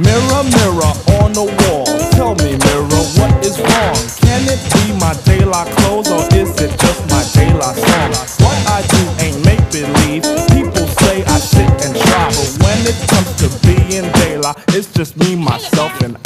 Mirror, mirror on the wall, tell me, mirror, what is wrong? Can it be my daylight clothes or is it just my daylight song? What I do ain't make believe. People say I sit and try, but when it comes to being daylight, it's just me, myself, and I.